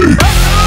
nasty.